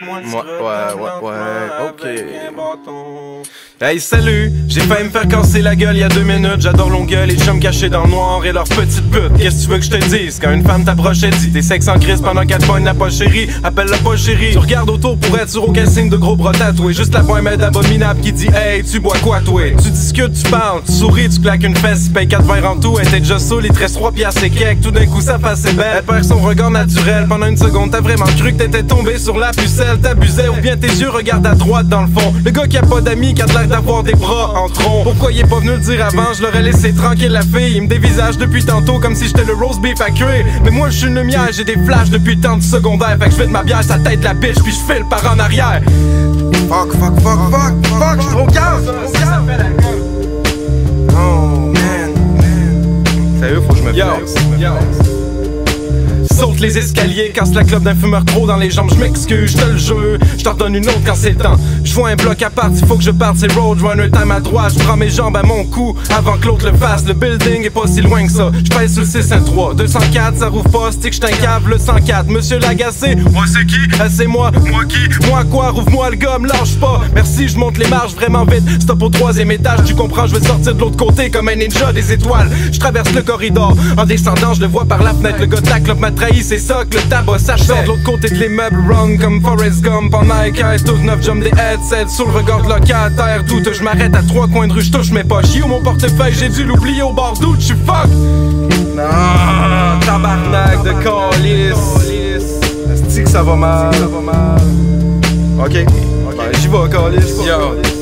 Moi, scrotum ouais, ouais, lentement ouais, ok. Hey salut, j'ai failli me faire casser la gueule il y a deux minutes. J'adore longueuil, les chums cachés dans le noir et leurs petites putes. Qu'est-ce que tu veux que je te dise? Quand une femme t'approche elle dit T'es sexe en crise pendant qu'elle te pogne la poche chérie. Appelle-la pas chérie. Tu regardes autour pour être sur aucun signe de gros bras tatoués Juste la pointe abominable qui dit Hey tu bois quoi toi? Tu discutes, tu parles, tu souris, tu claques une fesse Tu payes 4 verres en tout, elle déjà saoul, il te reste 3 piastres et quelques. Tout d'un coup ça passe belle. Elle perd son regard naturel. Pendant une seconde T'as vraiment cru que t'étais tombé sur la pucelle. T'abusais ou bien tes yeux regardent à droite dans le fond. Le gars qui a pas d'amis qui a de d'avoir des bras en tronc. Pourquoi il est pas venu le dire avant? Je l'aurais laissé tranquille la fille. Il me dévisage depuis tantôt comme si j'étais le roast beef à cuire. Mais moi je suis une lumière j'ai des flashs depuis le temps du secondaire. Fait que je fais de ma bière sa tête la bitch puis je file par en arrière. Fuck, fuck, fuck, fuck, fuck, j'suis trop calme, j'suis trop calme. Oh man, man. Sérieux faut que je me flex Les escaliers, casse la clope d'un fumeur trop dans les jambes, je m'excuse, je te le jure, je t'en redonne une autre quand c'est temps. Je vois un bloc à part, il faut que je parte, c'est Roadrunner time à droite, je prends mes jambes à mon cou avant que l'autre le fasse. Le building est pas si loin que ça. Je pèse sur le 613, 204, ça rouvre pas, stick, je cave, le 104. Monsieur l'agacé, moi c'est qui? Ah, C'est moi, moi qui? Moi quoi? Rouvre-moi le gomme, lâche pas. Merci, je monte les marches vraiment vite. Stop au troisième étage, tu comprends, je vais sortir de l'autre côté comme un ninja des étoiles. Je traverse le corridor, en descendant, je le vois par la fenêtre. Le gars de la clope m'a trahi, c'est ça que le tabac s'achète. de l'autre côté de l'immeuble, run comme Forrest Gump en Nike, Air 9 jump des headsets sur le regard de locataire. Doute, je m'arrête à trois coins de rue, je touche mes poches. Yo, mon portefeuille, j'ai dû l'oublier au bord doute, je fuck. Ah, tabarnak de calice. Est-ce que ça va mal? Ok, ben, j'y vais. Yo.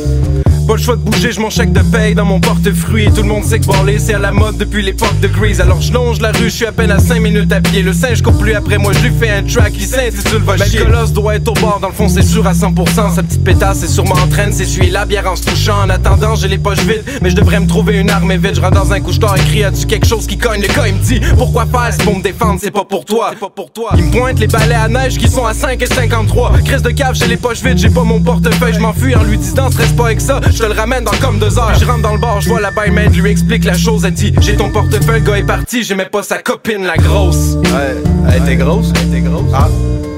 Pas le choix de bouger, je mon chèque de paye dans mon portefeuille. Tout le monde sait que parler c'est à la mode depuis l'époque de Grease. Alors je longe la rue, je suis à peine à 5 minutes à pied. Le singe court plus après moi, je lui fais un track qui s'intitule Va chier. Le colosse doit être au bord, dans le fond c'est sûr à 100%. Sa petite pétasse est sûrement en train de s'essuyer la bière en se touchant. En attendant, j'ai les poches vides, mais je devrais me trouver une arme vite. Je rentre dans un couche-tard et crie As-tu quelque chose qui cogne? Le gars il me dit Pourquoi faire? C'est pour me défendre, c'est pas pour toi. C'est pas pour toi. Il me pointe les balais à neige qui sont à 5 et 53. Crise de cave, j'ai les poches vides, j'ai pas mon portefeuille, je m'enfuis en lui disant Stresse pas avec ça, je te le ramène dans comme deux heures. Je rentre dans le bar, je vois la barmaid, lui explique la chose. Elle dit J'ai ton portefeuille, le gars est parti, j'aimais pas sa copine, la grosse. Ouais, elle était grosse, elle était grosse. Ah,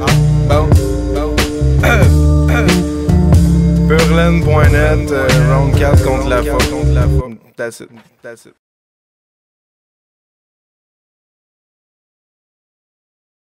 ah, bon, bon. Euh, round 4 contre la faute. That's it. That's it.